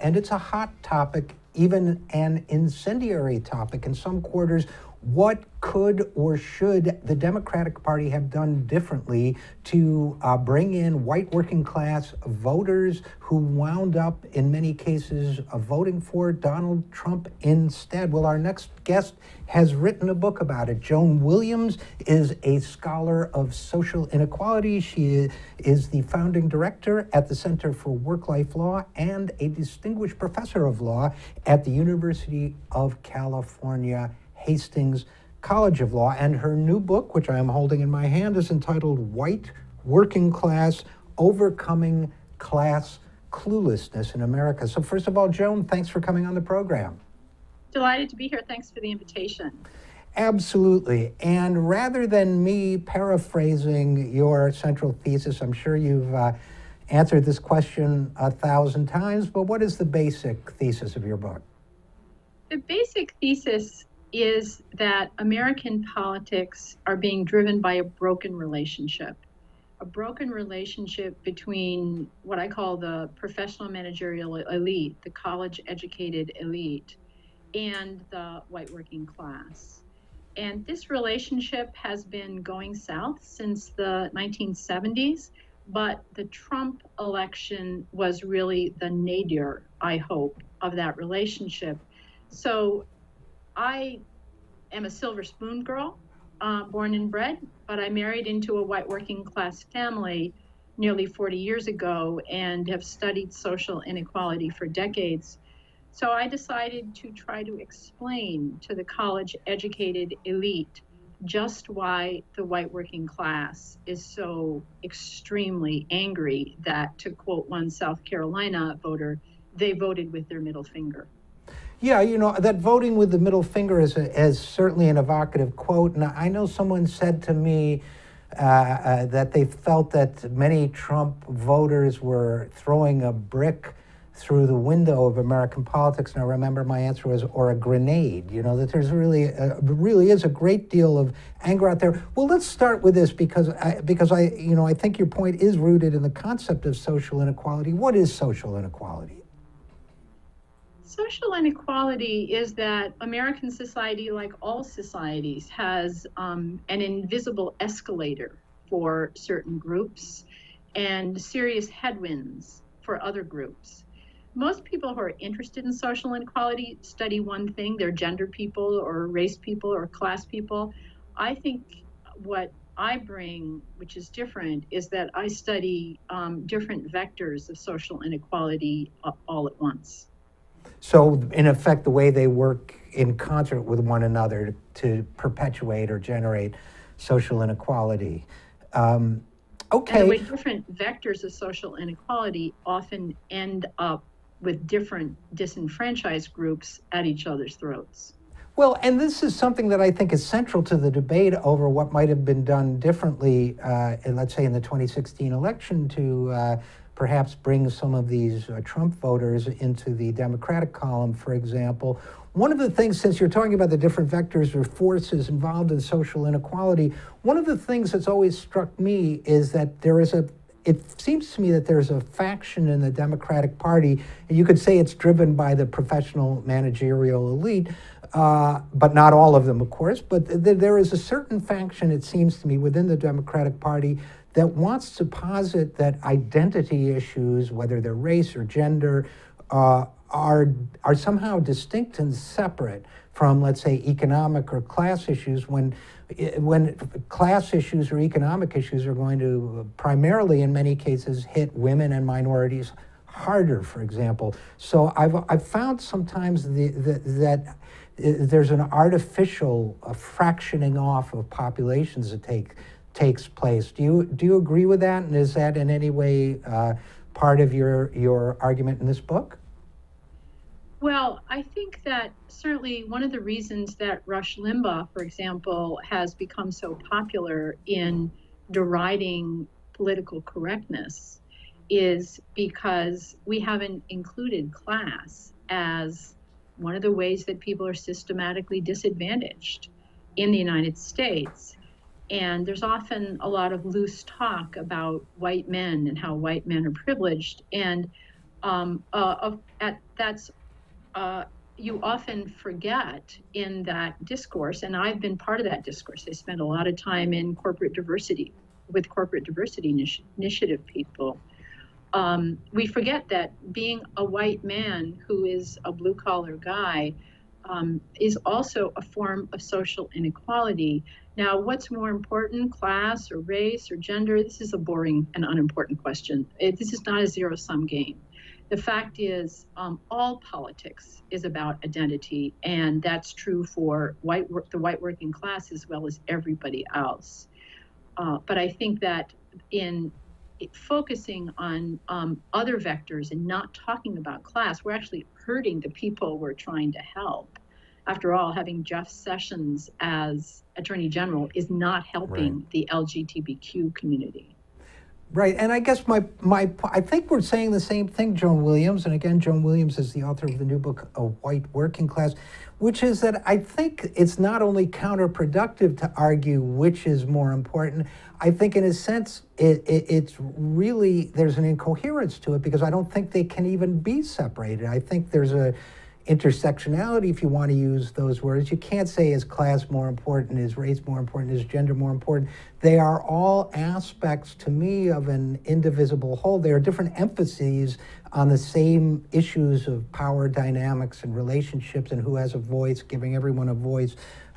and it's a hot topic, even an incendiary topic in some quarters. What could or should the Democratic Party have done differently to uh, bring in white working class voters who wound up, in many cases, uh, voting for Donald Trump instead? Well, our next guest has written a book about it. Joan Williams is a scholar of social inequality. She is the founding director at the Center for Work Life Law and a distinguished professor of law at the University of California. Hastings College of Law. And her new book, which I am holding in my hand, is entitled White Working Class Overcoming Class Cluelessness in America. So, first of all, Joan, thanks for coming on the program. Delighted to be here. Thanks for the invitation. Absolutely. And rather than me paraphrasing your central thesis, I'm sure you've uh, answered this question a thousand times, but what is the basic thesis of your book? The basic thesis is that American politics are being driven by a broken relationship. A broken relationship between what I call the professional managerial elite, the college educated elite, and the white working class. And this relationship has been going south since the 1970s, but the Trump election was really the nadir, I hope, of that relationship. So I am a silver spoon girl, uh, born and bred, but I married into a white working class family nearly 40 years ago and have studied social inequality for decades. So I decided to try to explain to the college educated elite just why the white working class is so extremely angry that, to quote one South Carolina voter, they voted with their middle finger. Yeah, you know, that voting with the middle finger is, a, is certainly an evocative quote. And I know someone said to me uh, uh, that they felt that many Trump voters were throwing a brick through the window of American politics. And I remember my answer was, or a grenade. You know, that there's really, a, really is a great deal of anger out there. Well, let's start with this because I, because I, you know, I think your point is rooted in the concept of social inequality. What is social inequality? Social inequality is that American society, like all societies, has um, an invisible escalator for certain groups and serious headwinds for other groups. Most people who are interested in social inequality study one thing they're gender people or race people or class people. I think what I bring, which is different, is that I study um, different vectors of social inequality all at once. So, in effect, the way they work in concert with one another to perpetuate or generate social inequality. Um, okay. And the way different vectors of social inequality often end up with different disenfranchised groups at each other's throats. Well, and this is something that I think is central to the debate over what might have been done differently, uh, in, let's say, in the 2016 election to uh, perhaps bring some of these uh, Trump voters into the Democratic column, for example. One of the things, since you're talking about the different vectors or forces involved in social inequality, one of the things that's always struck me is that there is a it seems to me that there's a faction in the Democratic Party, and you could say it's driven by the professional managerial elite, uh, but not all of them, of course. But th- there is a certain faction, it seems to me, within the Democratic Party that wants to posit that identity issues, whether they're race or gender, uh, are, are somehow distinct and separate from, let's say, economic or class issues when, when class issues or economic issues are going to primarily, in many cases, hit women and minorities harder, for example. So I've, I've found sometimes the, the, that there's an artificial fractioning off of populations that take takes place. Do you do you agree with that? And is that in any way uh, part of your your argument in this book? Well, I think that certainly one of the reasons that Rush Limbaugh, for example, has become so popular in deriding political correctness is because we haven't included class as one of the ways that people are systematically disadvantaged in the United States. And there's often a lot of loose talk about white men and how white men are privileged. And um, uh, of, at, that's uh, you often forget in that discourse, and I've been part of that discourse. I spent a lot of time in corporate diversity with corporate diversity initi- initiative people. Um, we forget that being a white man who is a blue collar guy um, is also a form of social inequality. Now, what's more important, class or race or gender? This is a boring and unimportant question. It, this is not a zero sum game. The fact is, um, all politics is about identity, and that's true for white the white working class as well as everybody else. Uh, but I think that in focusing on um, other vectors and not talking about class, we're actually hurting the people we're trying to help. After all, having Jeff Sessions as Attorney General is not helping right. the LGBTQ community. Right, and I guess my my I think we're saying the same thing, Joan Williams, and again, Joan Williams is the author of the new book, A White Working Class, which is that I think it's not only counterproductive to argue which is more important. I think, in a sense, it, it, it's really there's an incoherence to it because I don't think they can even be separated. I think there's a intersectionality, if you want to use those words. You can't say is class more important, is race more important, is gender more important. They are all aspects to me of an indivisible whole. There are different emphases on the same issues of power dynamics and relationships and who has a voice, giving everyone a voice.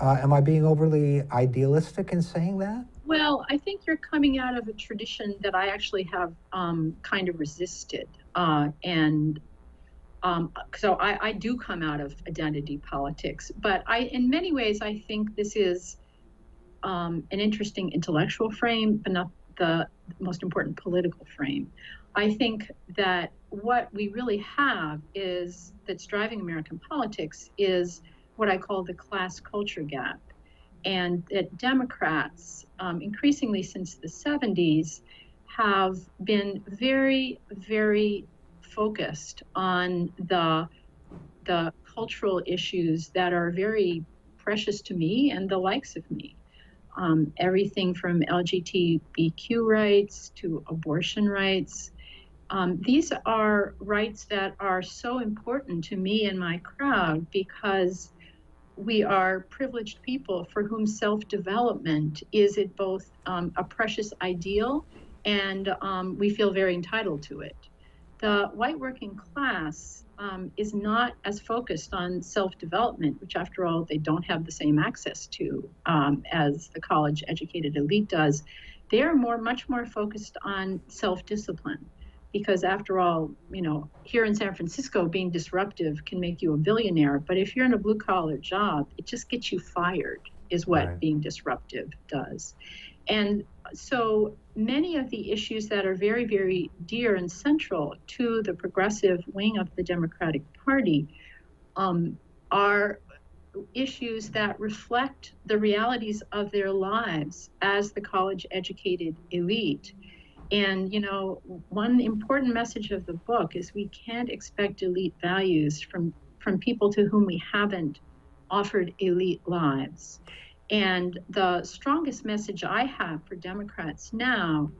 Uh, am I being overly idealistic in saying that? Well, I think you're coming out of a tradition that I actually have um, kind of resisted. Uh, and um, so I, I, do come out of identity politics, but I, in many ways, I think this is um, an interesting intellectual frame, but not the most important political frame. I think that what we really have is that's driving American politics is what I call the class culture gap, and that Democrats, um, increasingly since the 70s, have been very, very focused on the the cultural issues that are very precious to me and the likes of me. Um, everything from LGBTQ rights to abortion rights. Um, these are rights that are so important to me and my crowd because we are privileged people for whom self development is it both um, a precious ideal and um, we feel very entitled to it the white working class um, is not as focused on self development, which, after all, they don't have the same access to um, as the college educated elite does. They are more, much more focused on self discipline. Because after all, you know, here in San Francisco, being disruptive can make you a billionaire. But if you're in a blue collar job, it just gets you fired, is what right. being disruptive does. And so many of the issues that are very, very dear and central to the progressive wing of the Democratic Party um, are issues that reflect the realities of their lives as the college educated elite. And, you know, one important message of the book is we can't expect elite values from, from people to whom we haven't offered elite lives. And the strongest message I have for Democrats now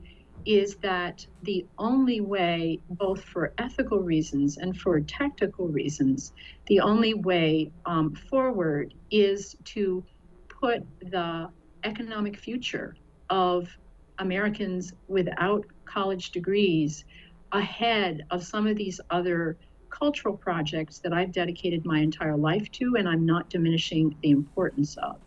is that the only way, both for ethical reasons and for tactical reasons, the only way um, forward is to put the economic future of Americans without college degrees ahead of some of these other cultural projects that I've dedicated my entire life to and I'm not diminishing the importance of.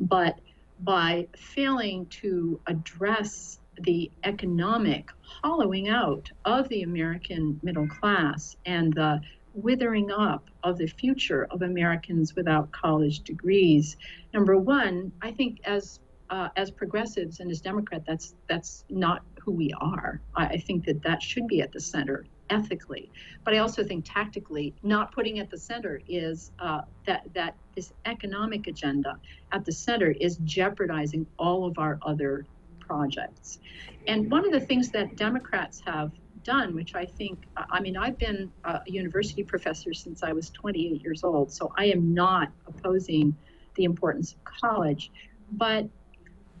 But by failing to address the economic hollowing out of the American middle class and the withering up of the future of Americans without college degrees. Number one, I think as uh, as progressives and as Democrats, that's that's not who we are. I, I think that that should be at the center ethically. But I also think tactically, not putting at the center is uh, that that this economic agenda at the center is jeopardizing all of our other projects. And one of the things that Democrats have done, which I think, I mean, I've been a university professor since I was 28 years old, so I am not opposing the importance of college. But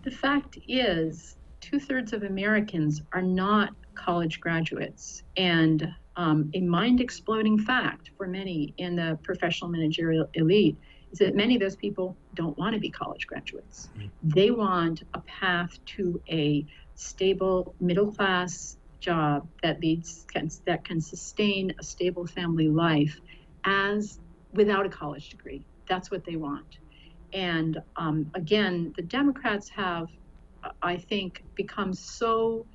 the fact is, two thirds of Americans are not college graduates. And um, a mind exploding fact for many in the professional managerial elite is that many of those people don't want to be college graduates. Mm-hmm. They want a path to a stable middle class job that leads can, that can sustain a stable family life as without a college degree. That's what they want. And um, again, the Democrats have, I think, become so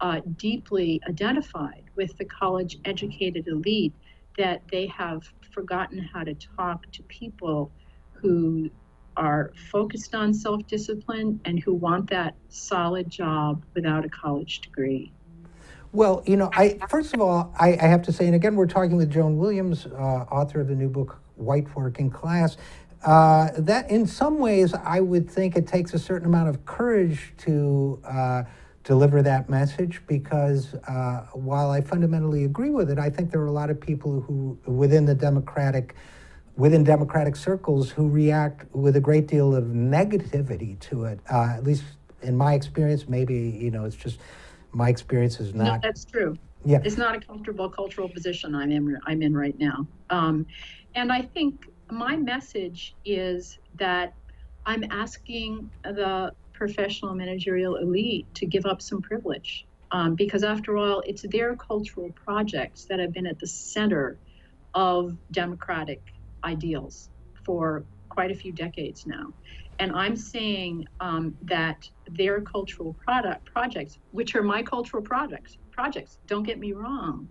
uh, deeply identified with the college educated elite that they have forgotten how to talk to people who are focused on self discipline and who want that solid job without a college degree. Well, you know, I first of all, I, I have to say, and again, we're talking with Joan Williams, uh, author of the new book "White Working Class." Uh, that, in some ways, I would think it takes a certain amount of courage to uh, deliver that message because uh, while I fundamentally agree with it, I think there are a lot of people who, within the Democratic, within Democratic circles, who react with a great deal of negativity to it. Uh, at least in my experience, maybe you know, it's just my experience is not. No, that's true. Yeah, it's not a comfortable cultural position I'm in. I'm in right now, um, and I think my message is that I'm asking the professional managerial elite to give up some privilege. Um, because after all, it's their cultural projects that have been at the center of democratic ideals for quite a few decades now. And I'm saying um, that their cultural product projects, which are my cultural projects, projects, don't get me wrong,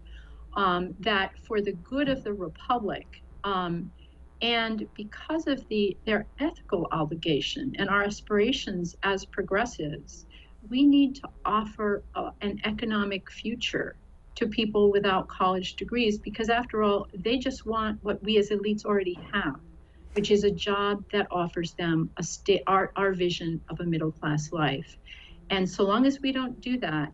um, that for the good of the republic, um, and because of the their ethical obligation and our aspirations as progressives, we need to offer uh, an economic future to people without college degrees because after all, they just want what we as elites already have, which is a job that offers them a sta- our, our vision of a middle class life. And so long as we don't do that,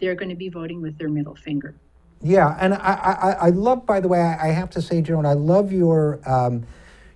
they're going to be voting with their middle finger. Yeah, and I, I, I love, by the way, I have to say, Joan, I love your um,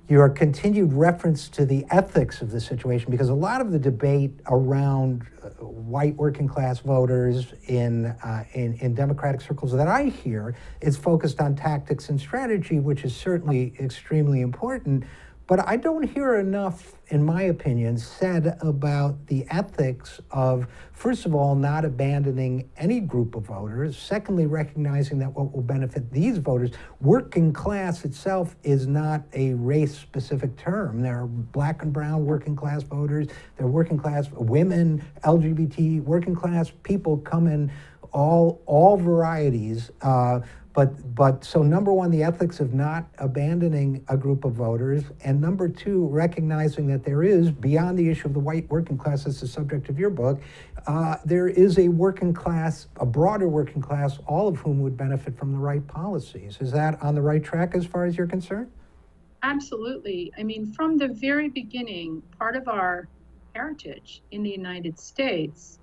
your continued reference to the ethics of the situation because a lot of the debate around uh, white working class voters in, uh, in, in Democratic circles that I hear is focused on tactics and strategy, which is certainly extremely important. But I don't hear enough in my opinion, said about the ethics of, first of all, not abandoning any group of voters. Secondly, recognizing that what will benefit these voters, working class itself is not a race specific term. There are black and brown working class voters, there are working class women, LGBT, working class people come in all, all varieties. Uh, but, but so number one, the ethics of not abandoning a group of voters, and number two, recognizing that there is, beyond the issue of the white working class, that's the subject of your book, uh, there is a working class, a broader working class, all of whom would benefit from the right policies. Is that on the right track as far as you're concerned? Absolutely. I mean, from the very beginning, part of our heritage in the United States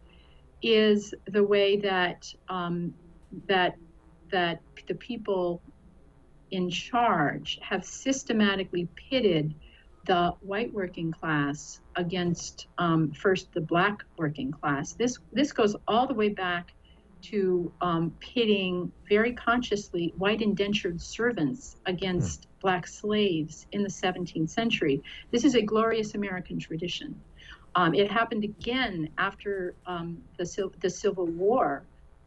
is the way that um, that that the people in charge have systematically pitted the white working class against um, first the black working class. This this goes all the way back to um, pitting very consciously white indentured servants against mm. black slaves in the 17th century. This is a glorious American tradition. Um, it happened again after um, the, the Civil War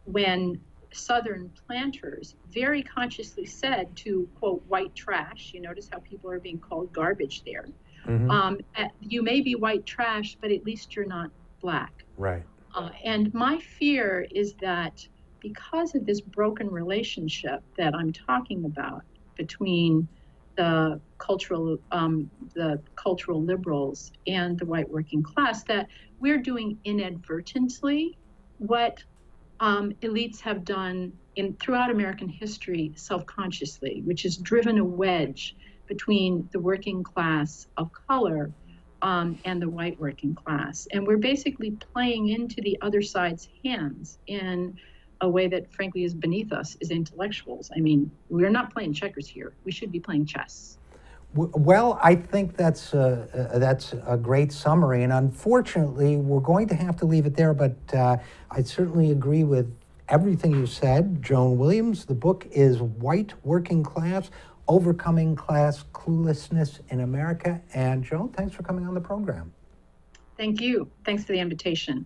when Southern planters very consciously said to quote white trash. You notice how people are being called garbage there. Mm-hmm. Um, you may be white trash, but at least you're not black. Right. Uh, and my fear is that because of this broken relationship that I'm talking about between the cultural um, the cultural liberals and the white working class, that we're doing inadvertently what um, elites have done in throughout American history self-consciously, which has driven a wedge between the working class of color um, and the white working class. And we're basically playing into the other side's hands in a way that, frankly, is beneath us as intellectuals. I mean, we're not playing checkers here. We should be playing chess. Well, I think that's a, that's a great summary, and unfortunately, we're going to have to leave it there. But uh, I certainly agree with everything you said. Joan Williams, the book is White Working Class Overcoming Class Cluelessness in America. And Joan, thanks for coming on the program. Thank you. Thanks for the invitation.